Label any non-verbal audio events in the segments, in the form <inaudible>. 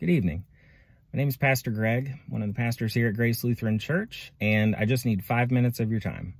Good evening. My name is Pastor Gregg, one of the pastors here at Grace Lutheran Church, and I just need five minutes of your time.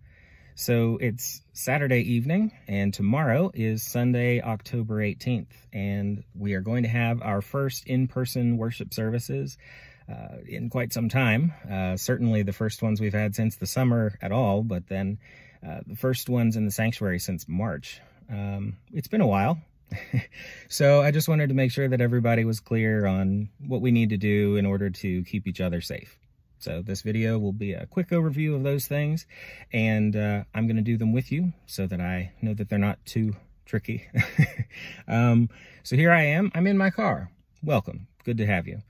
So it's Saturday evening, and tomorrow is Sunday, October 18th, and we are going to have our first in-person worship services uh, in quite some time. Uh, certainly the first ones we've had since the summer at all, but then uh, the first ones in the sanctuary since March. Um, it's been a while. <laughs> so I just wanted to make sure that everybody was clear on what we need to do in order to keep each other safe. So this video will be a quick overview of those things, and uh, I'm going to do them with you so that I know that they're not too tricky. <laughs> um, so here I am. I'm in my car. Welcome. Good to have you.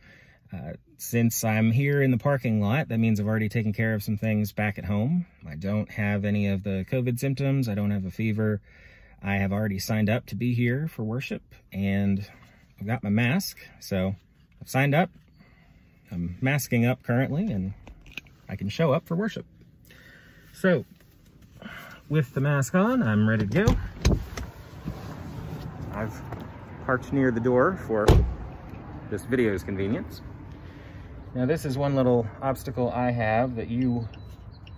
Uh, since I'm here in the parking lot, that means I've already taken care of some things back at home. I don't have any of the COVID symptoms. I don't have a fever. I have already signed up to be here for worship, and I've got my mask. So I've signed up. I'm masking up currently, and I can show up for worship. So with the mask on, I'm ready to go. I've parked near the door for this video's convenience. Now this is one little obstacle I have that you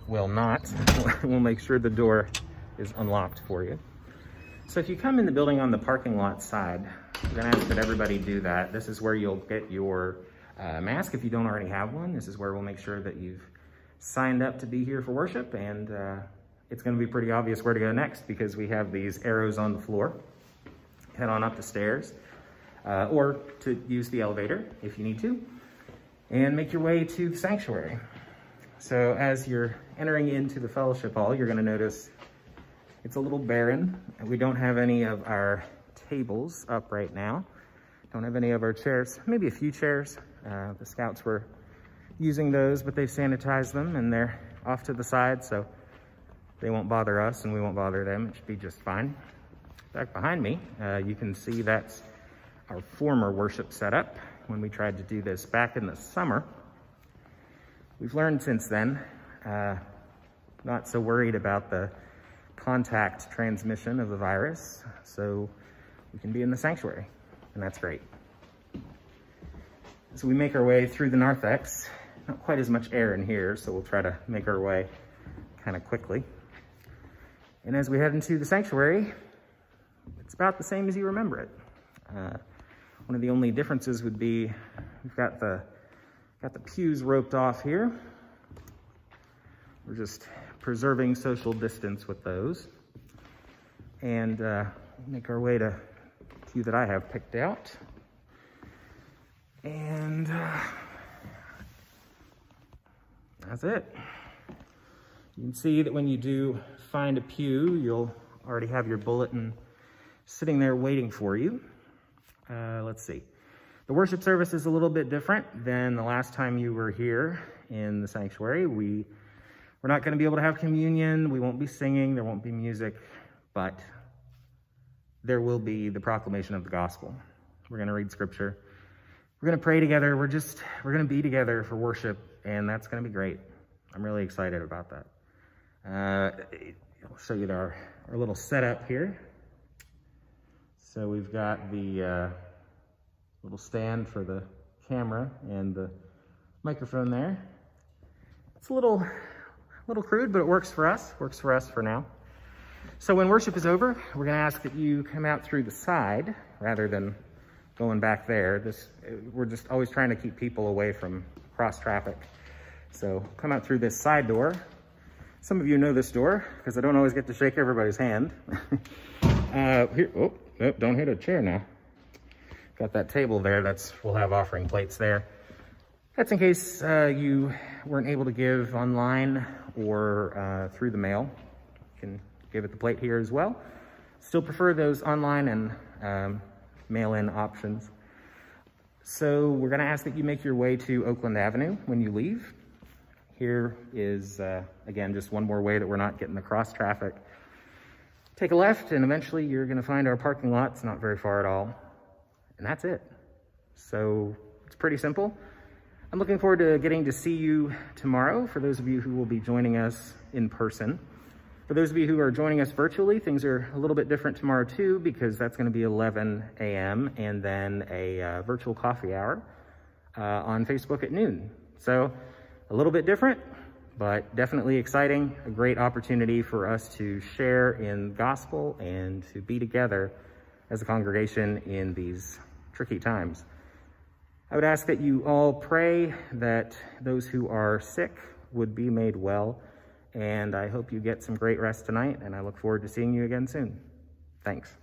will not. <laughs> we'll make sure the door is unlocked for you. So if you come in the building on the parking lot side, I'm gonna ask that everybody do that. This is where you'll get your uh, mask if you don't already have one. This is where we'll make sure that you've signed up to be here for worship and uh, it's gonna be pretty obvious where to go next because we have these arrows on the floor. Head on up the stairs uh, or to use the elevator if you need to and make your way to the sanctuary. So as you're entering into the fellowship hall, you're gonna notice it's a little barren. We don't have any of our tables up right now. Don't have any of our chairs, maybe a few chairs. Uh, the scouts were using those, but they've sanitized them and they're off to the side, so they won't bother us and we won't bother them. It should be just fine. Back behind me, uh, you can see that's our former worship setup when we tried to do this back in the summer. We've learned since then, uh, not so worried about the contact transmission of the virus, so we can be in the sanctuary, and that's great. So we make our way through the narthex. Not quite as much air in here, so we'll try to make our way kind of quickly. And as we head into the sanctuary, it's about the same as you remember it. Uh, one of the only differences would be we've got the, got the pews roped off here. We're just preserving social distance with those. And uh, make our way to a few that I have picked out. And uh, that's it. You can see that when you do find a pew, you'll already have your bulletin sitting there waiting for you. Uh, let's see. The worship service is a little bit different than the last time you were here in the sanctuary. We, we're not going to be able to have communion. We won't be singing. There won't be music, but there will be the proclamation of the gospel. We're going to read scripture. We're going to pray together. We're just, we're going to be together for worship, and that's going to be great. I'm really excited about that. Uh, I'll show you our, our little setup here. So we've got the uh, little stand for the camera and the microphone there. It's a little, little crude, but it works for us. Works for us for now. So when worship is over, we're going to ask that you come out through the side rather than going back there. This We're just always trying to keep people away from cross traffic. So come out through this side door. Some of you know this door because I don't always get to shake everybody's hand. <laughs> uh, here, oh, don't hit a chair now. Got that table there. That's We'll have offering plates there. That's in case uh, you weren't able to give online or uh, through the mail. You can give it the plate here as well. Still prefer those online and um, mail-in options. So we're gonna ask that you make your way to Oakland Avenue when you leave. Here is, uh, again, just one more way that we're not getting the cross traffic Take a left and eventually you're gonna find our parking lot. It's not very far at all. And that's it. So it's pretty simple. I'm looking forward to getting to see you tomorrow for those of you who will be joining us in person. For those of you who are joining us virtually, things are a little bit different tomorrow too because that's gonna be 11 a.m. and then a uh, virtual coffee hour. uh, on Facebook at noon. So a little bit different, but definitely exciting, a great opportunity for us to share in gospel and to be together as a congregation in these tricky times. I would ask that you all pray that those who are sick would be made well, and I hope you get some great rest tonight, and I look forward to seeing you again soon. Thanks.